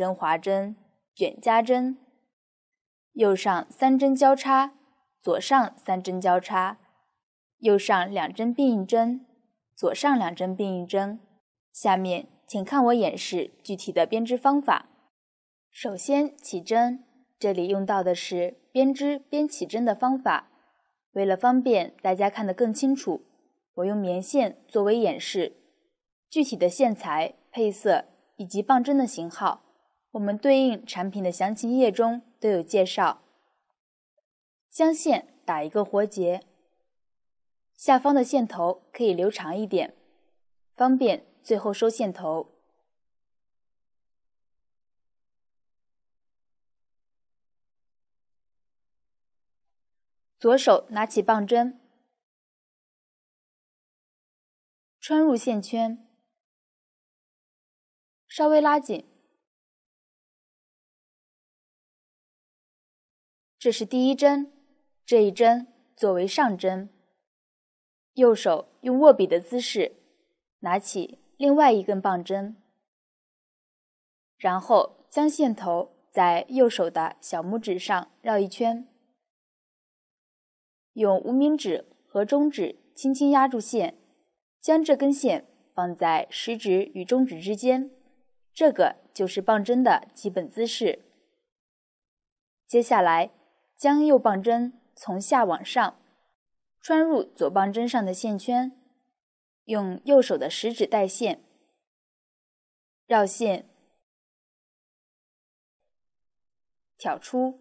针滑针，卷加针。右上三针交叉，左上三针交叉，右上两针并一针，左上两针并一针。下面请看我演示具体的编织方法。首先起针，这里用到的是编织边起针的方法。为了方便大家看得更清楚，我用棉线作为演示。具体的线材、配色以及棒针的型号，我们对应产品的详情页中都有介绍。将线打一个活结，下方的线头可以留长一点，方便最后收线头。左手拿起棒针，穿入线圈，稍微拉紧。这是第一针，这一针作为上针。右手用握笔的姿势拿起另外一根棒针，然后将线头在右手的小拇指上绕一圈。用无名指和中指轻轻压住线，将这根线放在食指与中指之间，这个就是棒针的基本姿势。接下来，将右棒针从下往上穿入左棒针上的线圈，用右手的食指带线，绕线，挑出，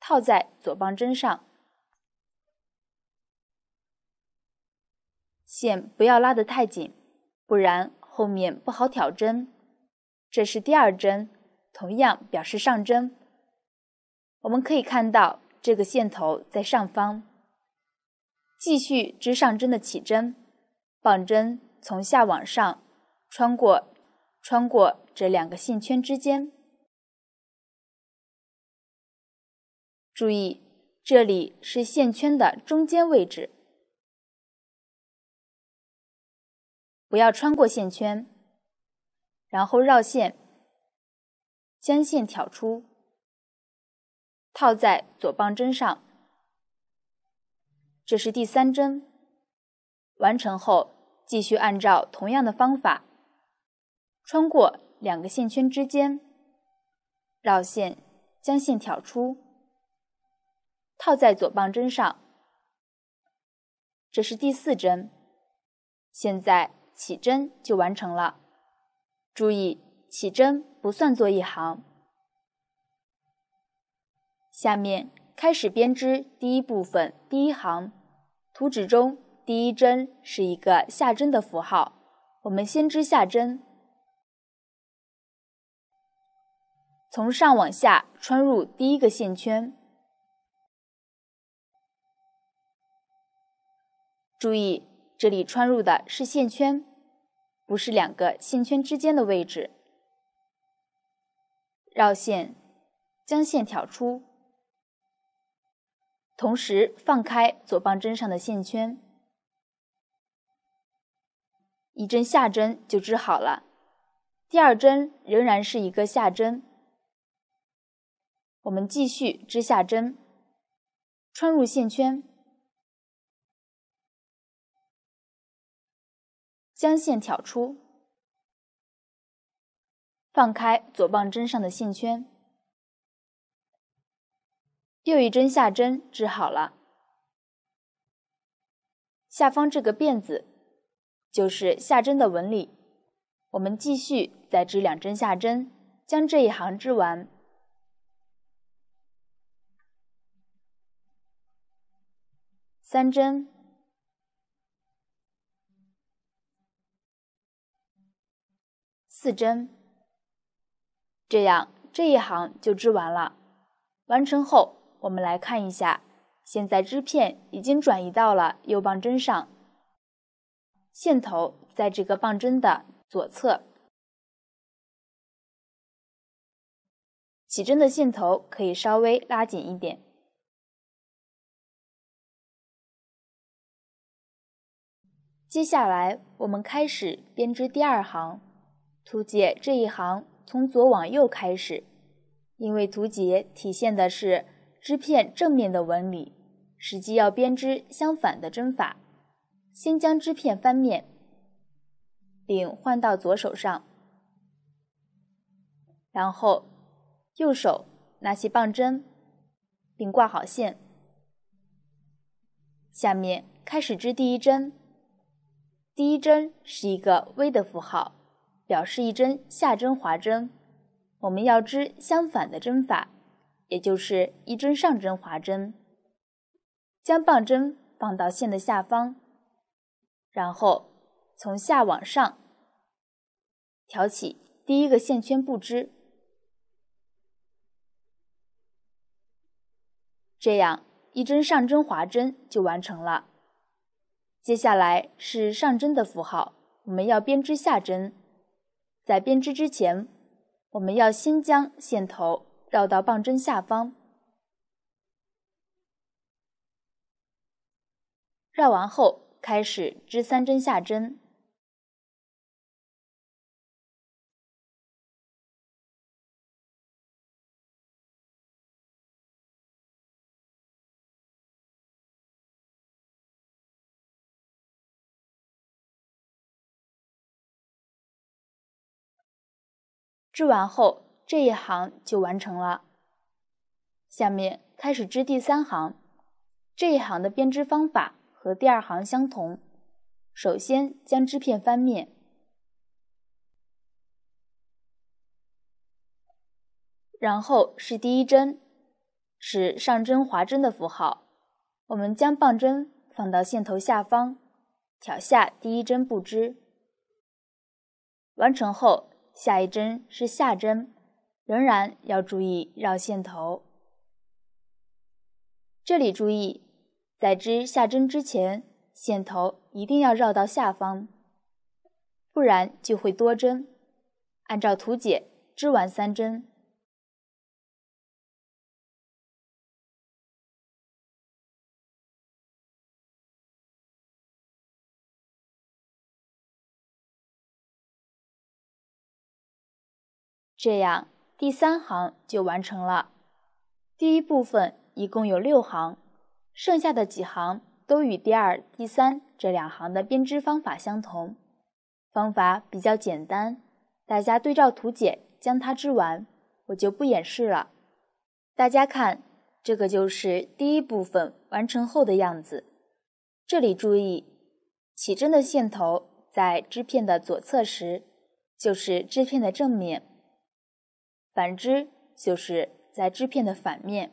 套在左棒针上。线不要拉得太紧，不然后面不好挑针。这是第二针，同样表示上针。我们可以看到这个线头在上方。继续织上针的起针，棒针从下往上穿过，穿过这两个线圈之间。注意，这里是线圈的中间位置。不要穿过线圈，然后绕线，将线挑出，套在左棒针上。这是第三针，完成后继续按照同样的方法，穿过两个线圈之间，绕线，将线挑出，套在左棒针上。这是第四针，现在。起针就完成了，注意起针不算作一行。下面开始编织第一部分第一行，图纸中第一针是一个下针的符号，我们先织下针，从上往下穿入第一个线圈，注意。这里穿入的是线圈，不是两个线圈之间的位置。绕线，将线挑出，同时放开左棒针上的线圈，一针下针就织好了。第二针仍然是一个下针，我们继续织下针，穿入线圈。将线挑出，放开左棒针上的线圈，又一针下针织好了。下方这个辫子就是下针的纹理，我们继续再织两针下针，将这一行织完。三针。四针，这样这一行就织完了。完成后，我们来看一下，现在织片已经转移到了右棒针上，线头在这个棒针的左侧，起针的线头可以稍微拉紧一点。接下来，我们开始编织第二行。图解这一行从左往右开始，因为图解体现的是织片正面的纹理，实际要编织相反的针法。先将织片翻面，并换到左手上，然后右手拿起棒针，并挂好线。下面开始织第一针。第一针是一个 V 的符号，表示一针下针划针。我们要织相反的针法，也就是一针上针划针。将棒针放到线的下方。然后从下往上挑起第一个线圈布织，这样一针上针划针就完成了。接下来是上针的符号，我们要编织下针。在编织之前，我们要先将线头绕到棒针下方，绕完后。开始织三针下针，织完后这一行就完成了。下面开始织第三行，这一行的编织方法。和第二行相同，首先将织片翻面，然后是第一针，是上针划针的符号。我们将棒针放到线头下方，挑下第一针不织。完成后，下一针是下针，仍然要注意绕线头。这里注意。在织下针之前，线头一定要绕到下方，不然就会多针。按照图解织完三针，这样第三行就完成了。第一部分一共有六行。剩下的几行都与第二、第三这两行的编织方法相同，方法比较简单，大家对照图解将它织完，我就不演示了。大家看，这个就是第一部分完成后的样子。这里注意，起针的线头在织片的左侧时，就是织片的正面；反之，就是在织片的反面。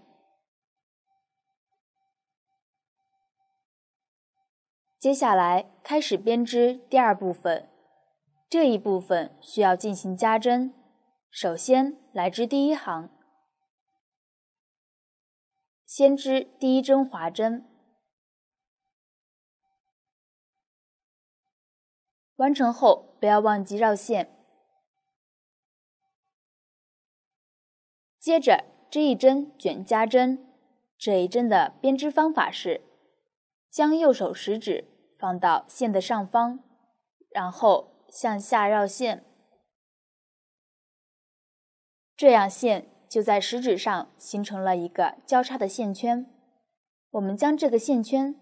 接下来开始编织第二部分，这一部分需要进行加针。首先来织第一行，先织第一针划针，完成后不要忘记绕线。接着织一针卷加针，这一针的编织方法是将右手食指。放到线的上方，然后向下绕线，这样线就在食指上形成了一个交叉的线圈。我们将这个线圈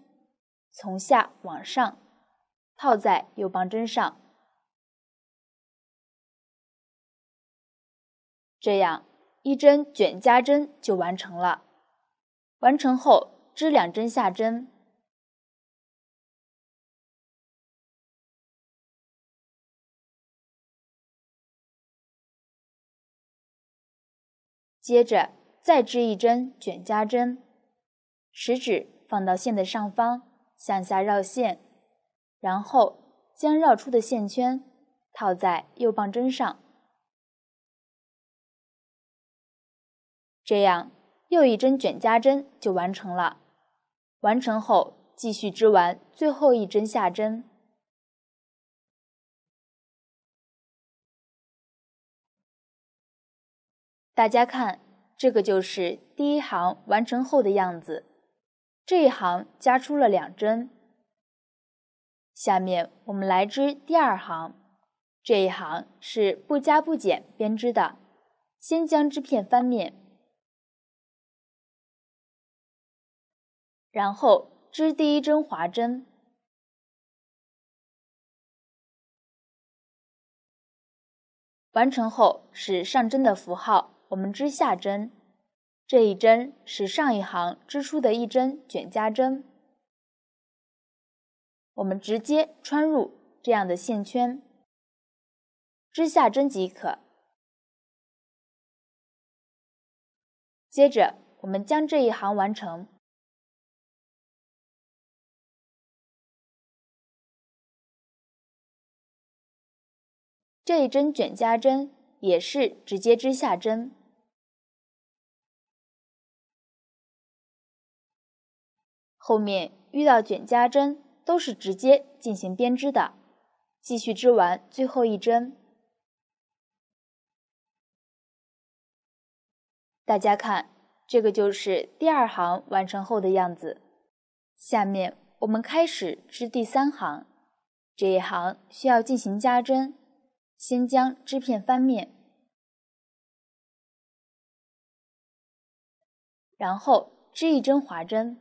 从下往上套在右棒针上，这样一针卷加针就完成了。完成后织两针下针。接着再织一针卷加针，食指放到线的上方，向下绕线，然后将绕出的线圈套在右棒针上，这样又一针卷加针就完成了。完成后，继续织完最后一针下针。大家看，这个就是第一行完成后的样子。这一行加出了两针。下面我们来织第二行，这一行是不加不减编织的，先将织片翻面，然后织第一针滑针，完成后是上针的符号，我们织下针。这一针是上一行织出的一针卷加针，我们直接穿入这样的线圈，织下针即可。接着，我们将这一行完成。这一针卷加针也是直接织下针。后面遇到卷加针都是直接进行编织的，继续织完最后一针。大家看，这个就是第二行完成后的样子。下面我们开始织第三行，这一行需要进行加针，先将织片翻面，然后织一针滑针。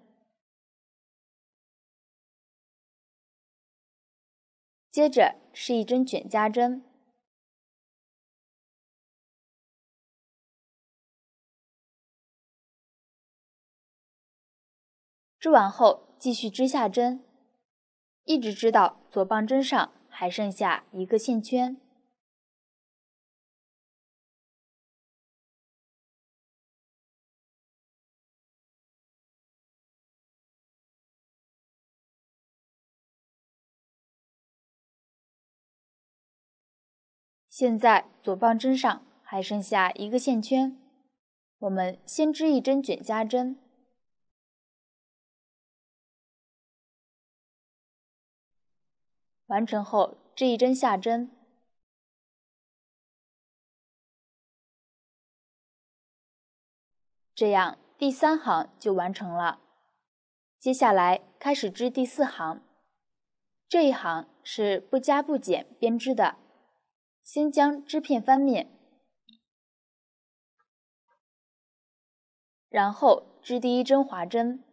接着是一针卷夹针，织完后继续织下针，一直织到左棒针上还剩下一个线圈。现在左棒针上还剩下一个线圈，我们先织一针卷加针，完成后织一针下针，这样第三行就完成了。接下来开始织第四行，这一行是不加不减编织的。先将织片翻面，然后织第一针滑针。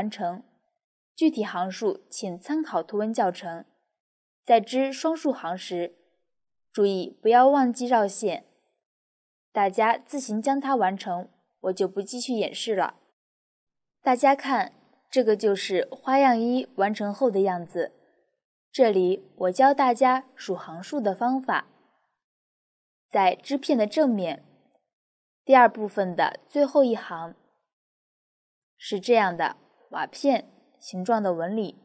完成。具体行数请参考图文教程。在织双数行时，注意不要忘记绕线。大家自行将它完成，我就不继续演示了。大家看，这个就是花样一完成后的样子。这里我教大家数行数的方法。在织片的正面，第二部分的最后一行是这样的瓦片形状的纹理。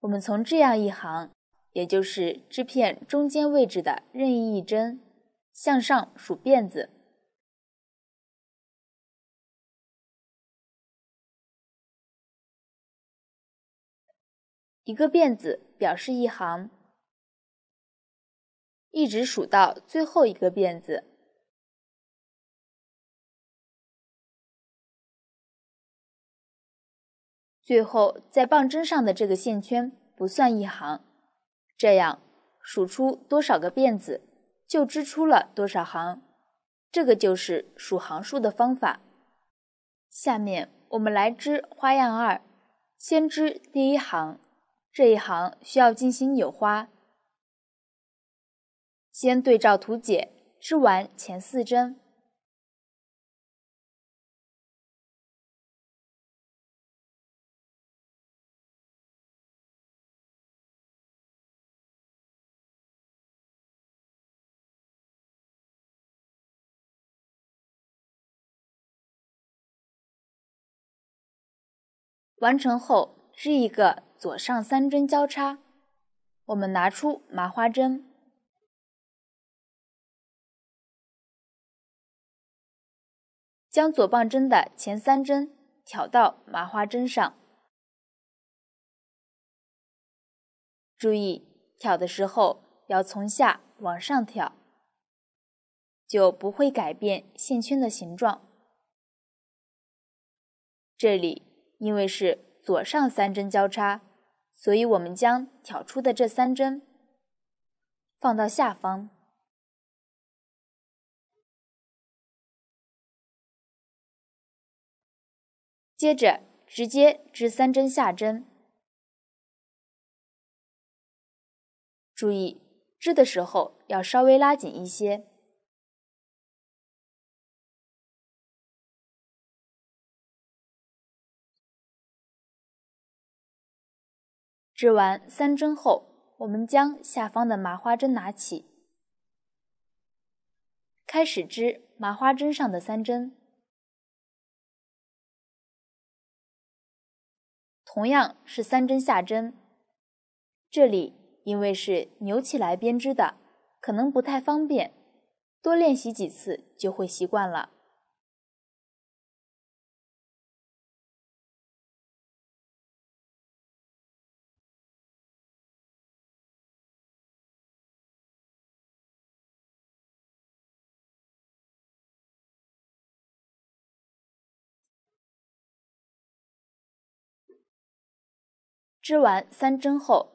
我们从这样一行，也就是织片中间位置的任意一针向上数辫子，一个辫子表示一行。一直数到最后一个辫子，最后在棒针上的这个线圈不算一行，这样数出多少个辫子，就织出了多少行。这个就是数行数的方法。下面我们来织花样二，先织第一行，这一行需要进行扭花。先对照图解，织完前四针，完成后织一个左上三针交叉。我们拿出麻花针。将左棒针的前三针挑到麻花针上，注意挑的时候要从下往上挑，就不会改变线圈的形状。这里因为是左上三针交叉，所以我们将挑出的这三针放到下方。接着直接织三针下针，注意织的时候要稍微拉紧一些。织完三针后，我们将下方的麻花针拿起，开始织麻花针上的三针。同样是三针下针，这里因为是扭起来编织的，可能不太方便，多练习几次就会习惯了。织完三针后，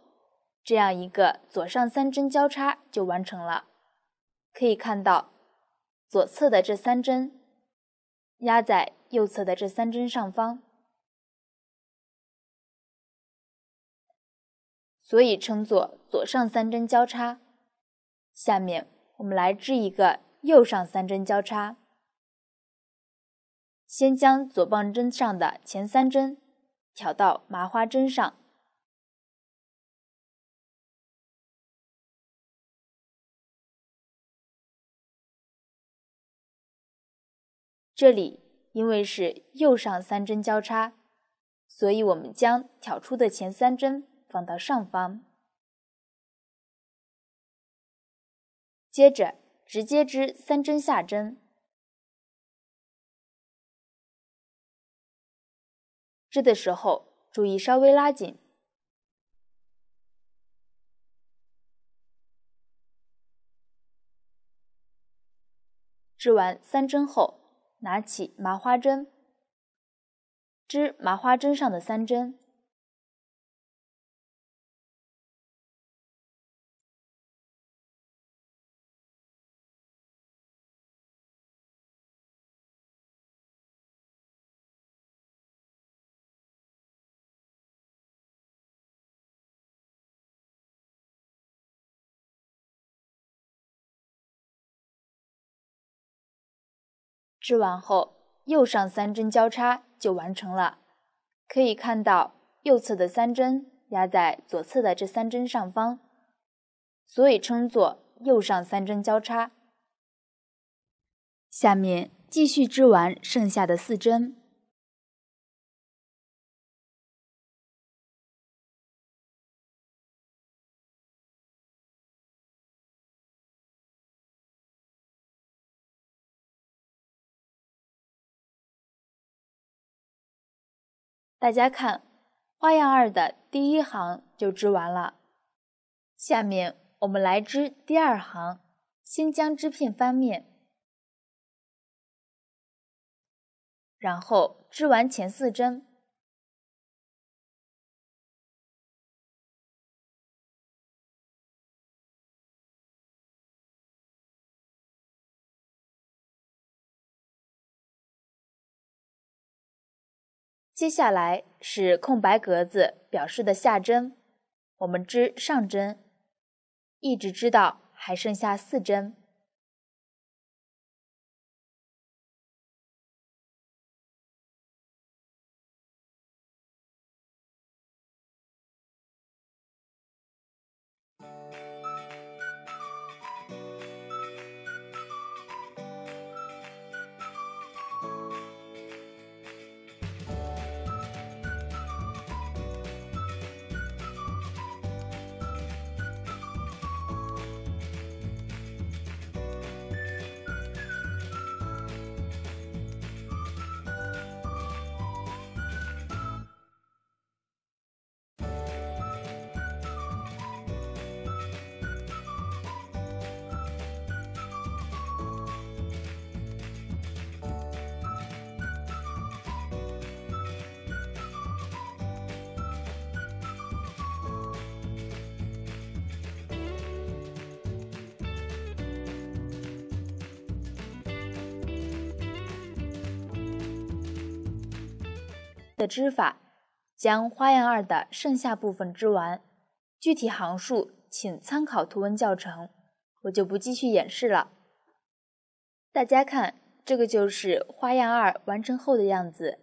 这样一个左上三针交叉就完成了。可以看到，左侧的这三针压在右侧的这三针上方，所以称作左上三针交叉。下面我们来织一个右上三针交叉。先将左棒针上的前三针挑到麻花针上。这里因为是右上三针交叉，所以我们将挑出的前三针放到上方，接着直接织三针下针。织的时候注意稍微拉紧。织完三针后。拿起麻花针，织麻花针上的三针，织完后，右上三针交叉就完成了。可以看到，右侧的三针压在左侧的这三针上方，所以称作右上三针交叉。下面继续织完剩下的四针。大家看，花样二的第一行就织完了。下面我们来织第二行，先将织片翻面，然后织完前四针。接下来是空白格子表示的下针，我们织上针，一直织到还剩下四针。织法，将花样二的剩下部分织完。具体行数请参考图文教程，我就不继续演示了。大家看，这个就是花样二完成后的样子，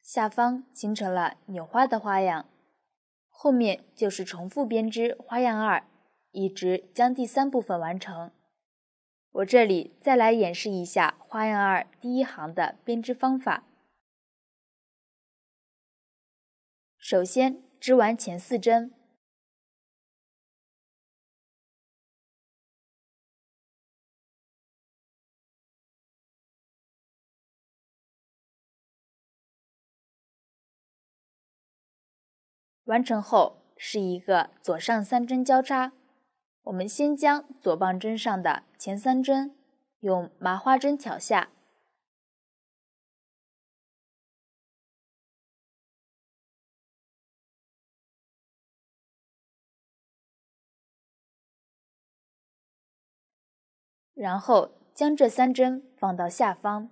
下方形成了扭花的花样。后面就是重复编织花样二，一直将第三部分完成。我这里再来演示一下花样二第一行的编织方法。首先织完前四针，完成后是一个左上三针交叉。我们先将左棒针上的前三针用麻花针挑下。然后将这三针放到下方，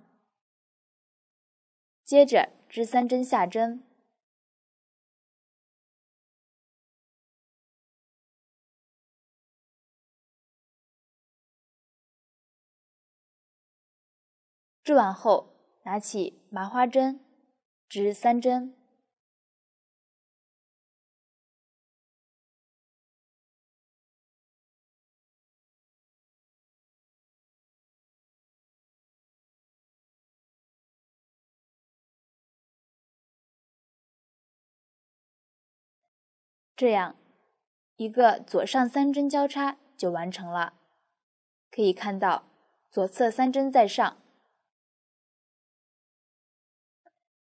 接着织三针下针，织完后拿起麻花针织三针。这样，一个左上三针交叉就完成了。可以看到，左侧三针在上。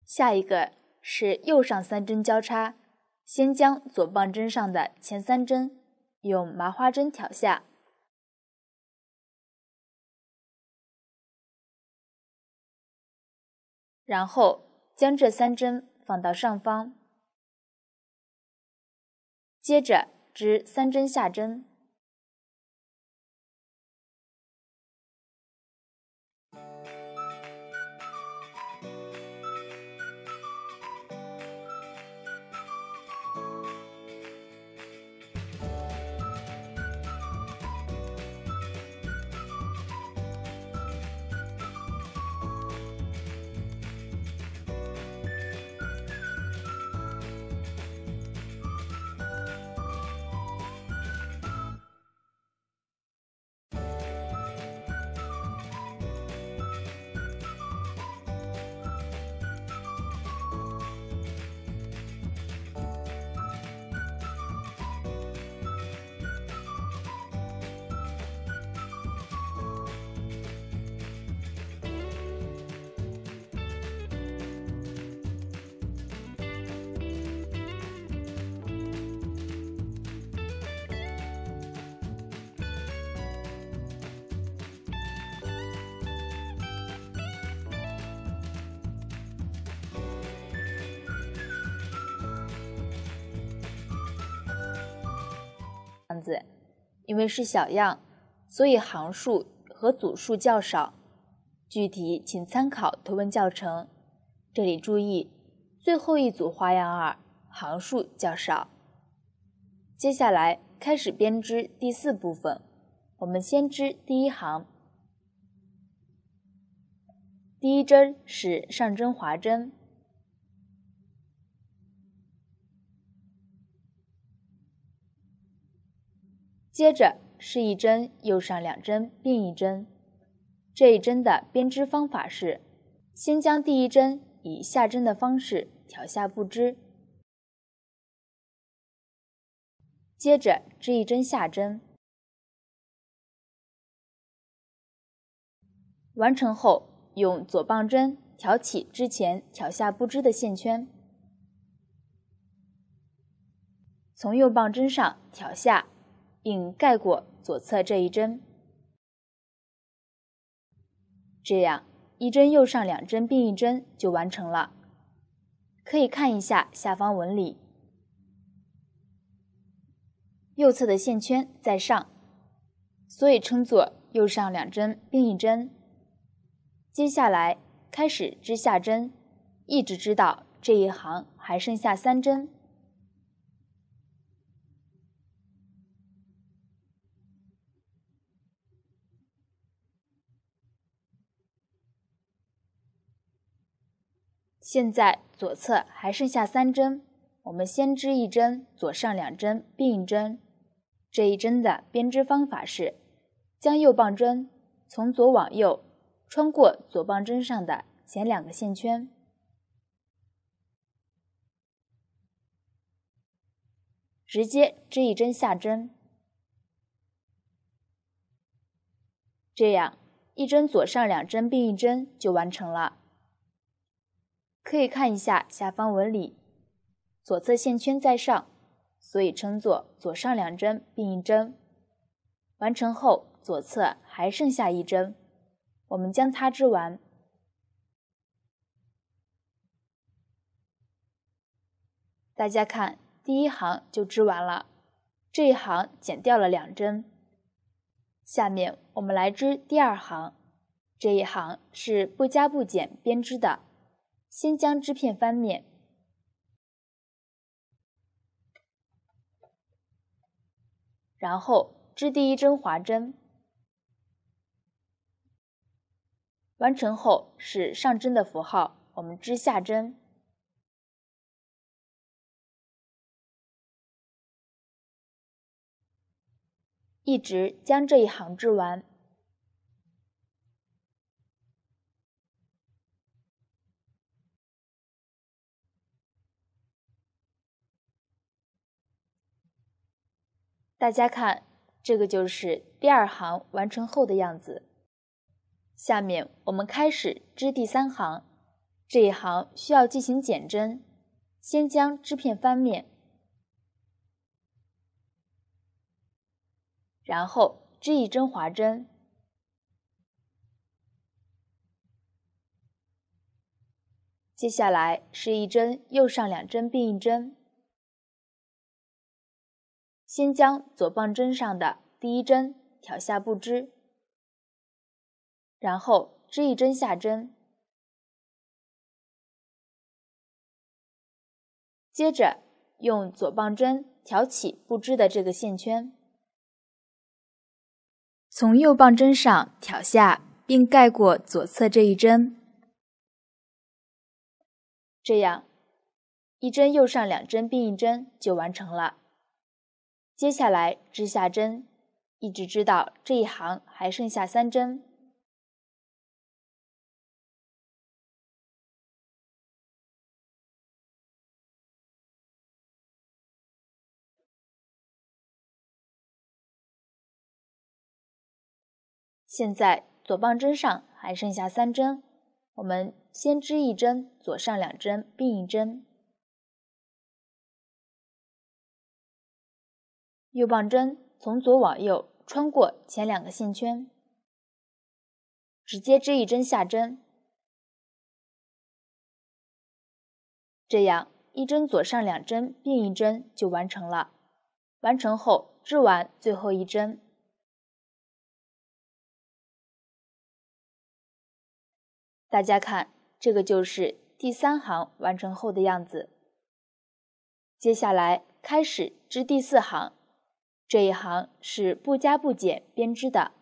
下一个是右上三针交叉，先将左棒针上的前三针用麻花针挑下，然后将这三针放到上方。接着织三针下针，样子，因为是小样，所以行数和组数较少。具体请参考图文教程。这里注意，最后一组花样二行数较少。接下来开始编织第四部分，我们先织第一行。第一针是上针划针，接着是一针右上两针并一针。这一针的编织方法是：先将第一针。以下针的方式挑下不织，接着织一针下针，完成后用左棒针挑起之前挑下不织的线圈，从右棒针上挑下，并盖过左侧这一针，这样。一针右上两针并一针就完成了，可以看一下下方纹理，右侧的线圈在上，所以称作右上两针并一针。接下来开始织下针，一直织到这一行还剩下三针。现在左侧还剩下三针，我们先织一针左上两针并一针。这一针的编织方法是：将右棒针从左往右穿过左棒针上的前两个线圈，直接织一针下针。这样一针左上两针并一针就完成了。可以看一下下方纹理，左侧线圈在上，所以称作左上两针并一针。完成后，左侧还剩下一针，我们将它织完。大家看，第一行就织完了，这一行减掉了两针。下面我们来织第二行，这一行是不加不减编织的。先将织片翻面，然后织第一针滑针，完成后是上针的符号，我们织下针，一直将这一行织完。大家看，这个就是第二行完成后的样子。下面我们开始织第三行，这一行需要进行减针，先将织片翻面，然后织一针滑针，接下来是一针右上两针并一针。先将左棒针上的第一针挑下不织，然后织一针下针，接着用左棒针挑起不织的这个线圈，从右棒针上挑下并盖过左侧这一针，这样一针右上两针并一针就完成了。接下来织下针，一直织到这一行还剩下三针，现在左棒针上还剩下三针，我们先织一针左上两针并一针。右棒针从左往右穿过前两个线圈，直接织一针下针，这样一针左上两针并一针就完成了。完成后织完最后一针。大家看，这个就是第三行完成后的样子。接下来开始织第四行，这一行是不加不减编织的。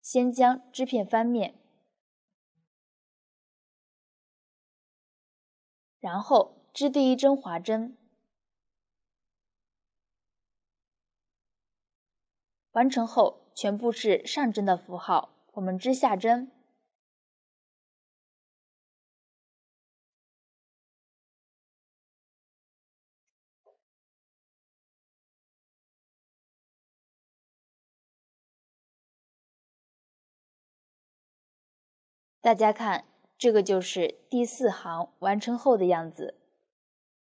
先将织片翻面，然后织第一针滑针。完成后，全部是上针的符号，我们织下针。大家看，这个就是第四行完成后的样子。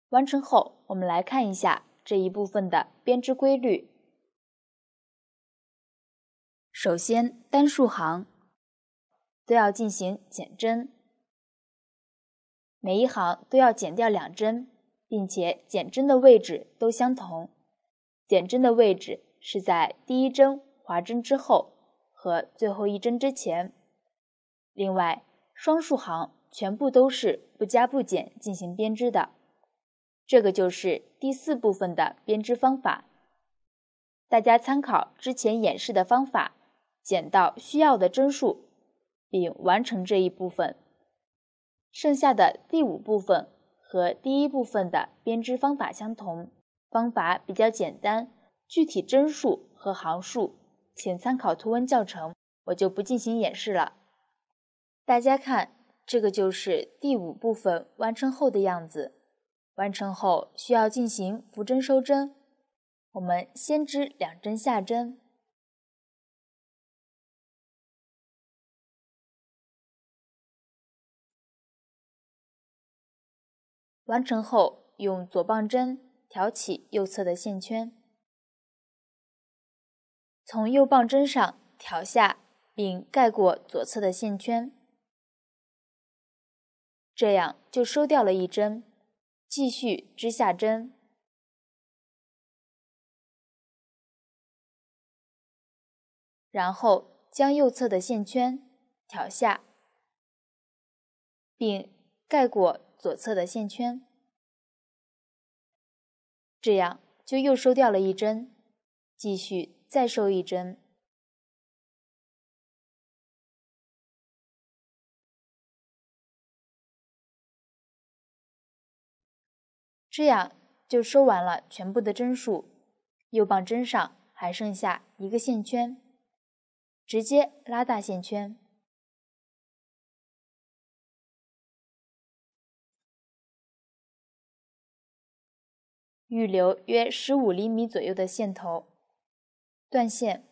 完成后，我们来看一下这一部分的编织规律。首先，单数行都要进行减针，每一行都要减掉两针，并且减针的位置都相同。减针的位置是在第一针划针之后和最后一针之前。另外，双数行全部都是不加不减进行编织的，这个就是第四部分的编织方法。大家参考之前演示的方法，减到需要的针数，并完成这一部分。剩下的第五部分和第一部分的编织方法相同，方法比较简单，具体针数和行数请参考图文教程，我就不进行演示了。大家看，这个就是第五部分完成后的样子。完成后需要进行浮针收针，我们先织两针下针。完成后，用左棒针挑起右侧的线圈，从右棒针上挑下，并盖过左侧的线圈。这样就收掉了一针，继续织下针，然后将右侧的线圈挑下，并盖过左侧的线圈，这样就又收掉了一针，继续再收一针。这样就收完了全部的针数，右棒针上还剩下一个线圈，直接拉大线圈，预留约十五厘米左右的线头，断线，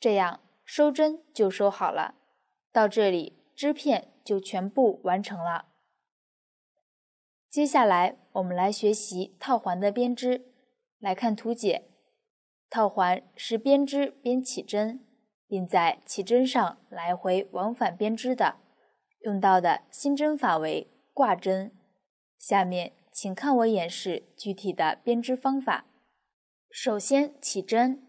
这样收针就收好了。到这里。织片就全部完成了。接下来，我们来学习套环的编织。来看图解，套环是编织边起针，并在起针上来回往返编织的。用到的新针法为挂针。下面，请看我演示具体的编织方法。首先起针，